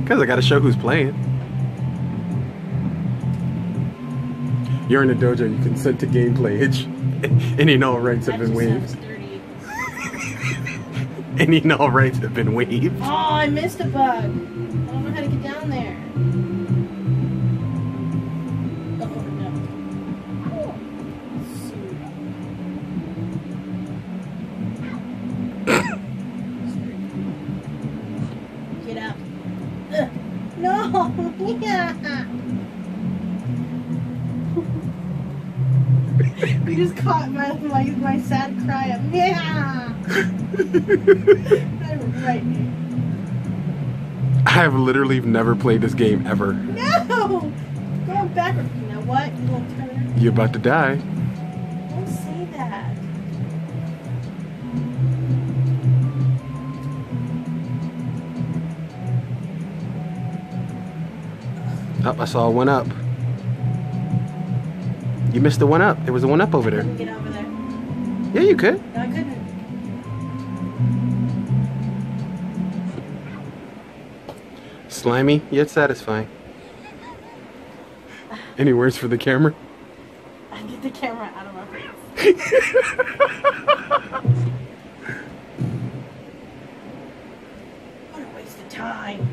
Because I gotta show who's playing. You're in a dojo, you consent to gameplay. Itch. Any and all rights have been waived. Any and all rights have been waived. Oh, I missed a bug. I don't know how to get down there. No. Yeah. You just caught my my, my sad cry of yeah. That was right. I have literally never played this game ever. No! Going backwards. You know what? You. You're about to die. Up, I saw one up. You missed the one up. There was a one up over there. Get over there. Yeah, you could. No, I couldn't. Slimy, yet satisfying. Any words for the camera? I get the camera out of my face. what a waste of time.